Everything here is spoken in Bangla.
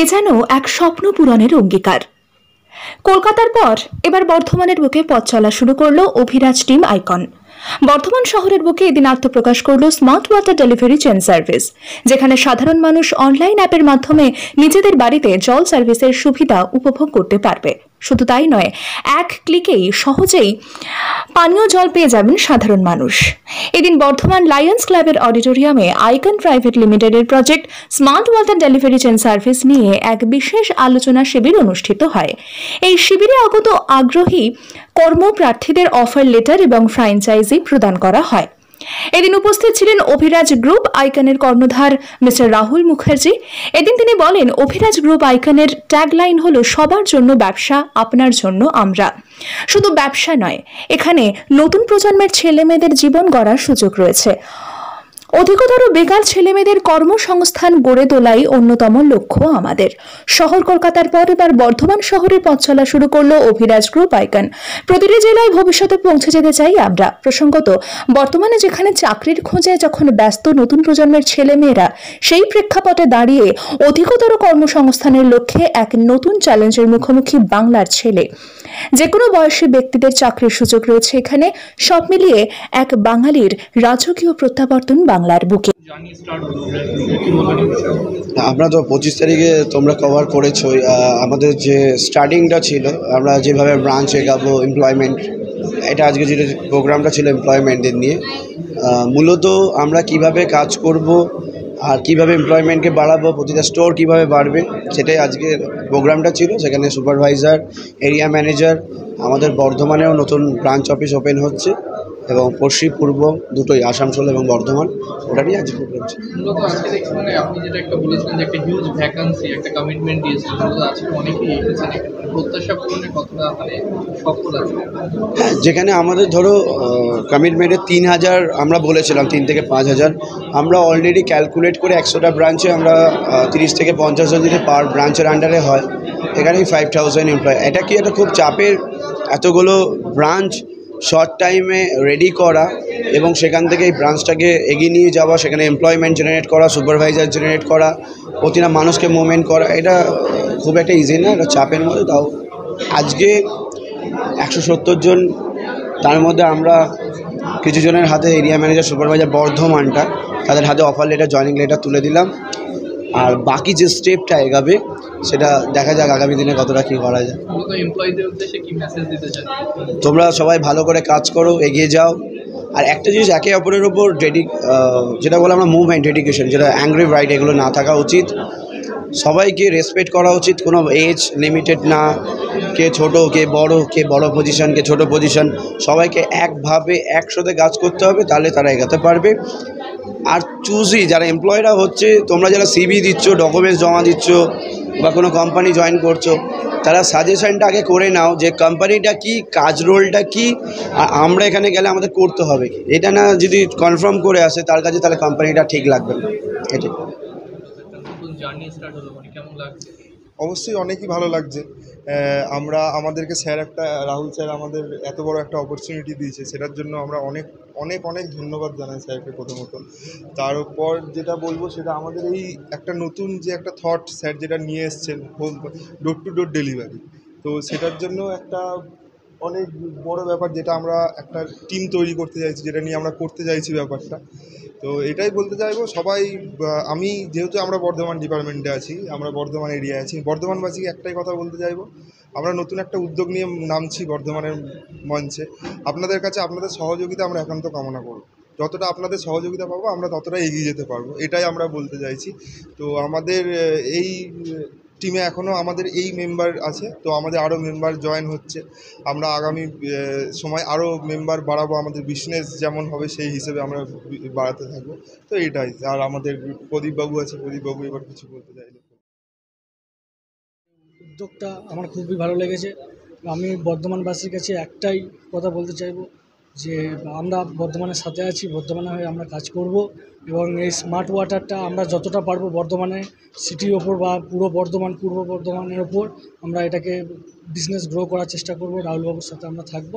এ যেন এক স্বপ্ন পূরণের অঙ্গীকার। কলকাতার পর এবার বর্ধমানের বুকে পথ চলা শুরু করল অভিরাজ টিম আইকন। বর্ধমান শহরের বুকে এদিন আত্মপ্রকাশ করল smart water delivery chain service, যেখানে সাধারণ মানুষ অনলাইন অ্যাপের মাধ্যমে নিজেদের বাড়িতে জল সার্ভিসের সুবিধা উপভোগ করতে পারবে। শুধু তাই নয়, এক ক্লিকেই সহজেই পানীয় জল পেয়ে যাবেন সাধারণ মানুষ। এদিন বর্ধমান লায়ন্স ক্লাবের অডিটোরিয়ামে আইকন প্রাইভেট লিমিটেডের project smart water delivery chain service নিয়ে এক বিশেষ আলোচনা শিবির অনুষ্ঠিত হয়। এই শিবিরে আগত আগ্রহী কর্মপ্রার্থীদের অফার লেটার এবং ফ্র্যাঞ্চাইজি প্রদান করা হয়। এদিন উপস্থিত ছিলেন অভিরাজ গ্রুপ আইকনের কর্ণধার মিস্টার রাহুল মুখার্জি। এদিন তিনি বলেন, অভিরাজ গ্রুপ আইকনের ট্যাগলাইন হলো, সবার জন্য ব্যবসা, আপনার জন্য আমরা। শুধু ব্যবসা নয়, এখানে নতুন প্রজন্মের ছেলেমেয়েদের জীবন গড়ার সুযোগ রয়েছে। অধিকতর বেকার ছেলেমেয়েদের কর্মসংস্থান গড়ে তোলাই অন্যতম লক্ষ্য আমাদের। শহর কলকাতার পর এবার বর্ধমান শহরে পথ চলা শুরু করল অভিরাজ গ্রুপ আইকন। প্রতিটি জেলায় ভবিষ্যতে পৌঁছে যেতে চাই আমরা। প্রসঙ্গত, বর্তমানে যেখানে চাকরির খোঁজে যখন ব্যস্ত নতুন প্রজন্মের ছেলেমেয়েরা, সেই প্রেক্ষাপটে দাঁড়িয়ে অধিকতর কর্মসংস্থানের লক্ষ্যে এক নতুন চ্যালেঞ্জের মুখোমুখি বাংলার ছেলে। যে কোনো বয়সী ব্যক্তিদের চাকরির সুযোগ রয়েছে এখানে। সব মিলিয়ে এক বাঙালির রাজকীয় প্রত্যাবর্তন বাংলার বুকে। আমরা তো পঁচিশ তারিখে তোমরা কভার করেছ আমাদের যে স্টার্টিংটা ছিল, আমরা যেভাবে ব্রাঞ্চ এগাবো এমপ্লয়মেন্ট এটা আজকে যেটা প্রোগ্রামটা ছিল এমপ্লয়মেন্টদের নিয়ে মূলত আমরা কীভাবে কাজ করব আর কীভাবে এমপ্লয়মেন্টকে বাড়াবো, প্রতিটা স্টোর কীভাবে বাড়বে, সেটাই আজকে প্রোগ্রামটা ছিল। সেখানে সুপারভাইজার এরিয়া ম্যানেজার আমাদের বর্ধমানেও নতুন ব্রাঞ্চ অফিস ওপেন হচ্ছে। এবং পশ্চিম পূর্ব দুটোই আসানসোল এবং বর্ধমান ওটা নিয়ে আজকে প্রোগ্রাম ছিল আজকে মানে আপনি যেটা একটা বলেছিলেন যে একটা হিউজ ভ্যাকান্সি একটা কমিটমেন্ট দিয়েছিলেন আজকে অনেকেই এসেছেন মানে প্রত্যাশা পূরণে কতটা মানে সফল আছে। হ্যাঁ যেখানে আমাদের ধরো কমিটমেন্টে তিন হাজার আমরা বলেছিলাম তিন থেকে পাঁচ হাজার। আমরা অলরেডি ক্যালকুলেট করে একশোটা ব্রাঞ্চে আমরা তিরিশ থেকে পঞ্চাশ জন যদি পার ব্রাঞ্চের আন্ডারে হয়। এখানেই ফাইভ থাউজেন্ড এমপ্লয় এটা কি একটা খুব চাপের এতগুলো ব্রাঞ্চ শর্ট টাইমে রেডি করা এবং সেখান থেকে এই ব্রাঞ্চটাকে এগিয়ে নিয়ে যাওয়া, সেখানে এমপ্লয়মেন্ট জেনারেট করা সুপারভাইজার জেনারেট করা, প্রতিটা মানুষকে মুভমেন্ট করা, এটা খুব একটা ইজি না, এটা চাপের মধ্যে, তাও আজকে একশো সত্তর জন, তার মধ্যে আমরা কিছু জনের হাতে এরিয়া ম্যানেজার সুপারভাইজার বর্ধমানটা, তাদের হাতে অফার লেটার জয়নিং লেটার তুলে দিলাম। আর বাকি যে স্টেপটা এগাবে সেটা দেখা যাক আগামী দিনে কতটা কী করা যায়। তোমরা সবাই ভালো করে কাজ করো এগিয়ে যাও। আর একটা জিনিস একে অপরের ওপর ডেডিক যেটা বলে আমরা মুভমেন্ট ডেডিকেশন যেটা অ্যাংরি রাইট এগুলো না থাকা উচিত। সবাইকে রেসপেক্ট করা উচিত কোনো এজ লিমিটেড না। কে ছোট কে বড় কে বড় পজিশন কে ছোট পজিশন সবাইকে একভাবে একসাথে কাজ করতে হবে তাহলে তারা এগাতে পারবে। আর চুজি যারা এমপ্লয়িরা হচ্ছে তোমরা যারা সিভি দিচ্ছ ডকুমেন্টস জমা দিচ্ছ বা কোনো কোম্পানি জয়েন করছ, তারা সাজেশনটা আগে করে নাও যে কোম্পানিটা কি, কাজ রোলটা কি আর আমরা এখানে গেলে আমাদের করতে হবে এটা না যদি কনফার্ম করে আসে, তার কাছে তাহলে কোম্পানিটা ঠিক লাগবে না। এটাই। অবশ্যই অনেকই ভালো লাগছে। আমরা, আমাদেরকে স্যার একটা, রাহুল স্যার আমাদের এত বড় একটা অপরচুনিটি দিয়েছে, সেটার জন্য আমরা অনেক অনেক অনেক ধন্যবাদ জানাই স্যারকে প্রথমত। তার তারপর যেটা বলব, সেটা আমাদের এই একটা নতুন যে একটা থট স্যার যেটা নিয়ে এসছেন home door to door delivery তো সেটার জন্য একটা অনেক বড় ব্যাপার যেটা আমরা একটা টিম তৈরি করতে চাইছি, যেটা নিয়ে আমরা করতে চাইছি ব্যাপারটা। তো এটাই বলতে চাইব, সবাই আমি যেহেতু আমরা বর্ধমান ডিপার্টমেন্টে আছি, আমরা বর্ধমান এরিয়ায় আছি, বর্ধমানবাসীকে একটাই কথা বলতে চাইব, আমরা নতুন একটা উদ্যোগ নিয়ে নামছি বর্ধমানের মঞ্চে। আপনাদের কাছে আপনাদের সহযোগিতা আমরা একান্ত কামনা করব। যতটা আপনাদের সহযোগিতা পাবো, আমরা ততটা এগিয়ে যেতে পারব, এটাই আমরা বলতে চাইছি। তো আমাদের এই টিমে এখনও আমাদের এই মেম্বার আছে, তো আমাদের আরও মেম্বার জয়েন হচ্ছে। আমরা আগামী সময় আরও মেম্বার বাড়াবো আমাদের বিজনেস যেমন হবে সেই হিসেবে আমরা বাড়াতে থাকব। তো এটাই, আর আমাদের প্রদীপবাবু আছে প্রদীপবাবু এবার কিছু বলতে চাইলে। উদ্যোগটা আমার খুবই ভালো লেগেছে। আমি বর্ধমানবাসীর কাছে একটাই কথা বলতে চাইব যে আমরা বর্ধমানের সাথে আছি, বর্ধমানে হয়ে আমরা কাজ করব এবং এই স্মার্ট ওয়াটারটা আমরা যতটা পারব বর্ধমানে সিটির ওপর বা পুরো বর্ধমান, পূর্ব বর্ধমানের ওপর আমরা এটাকে বিজনেস গ্রো করার চেষ্টা করব। রাহুলবাবুর সাথে আমরা থাকব।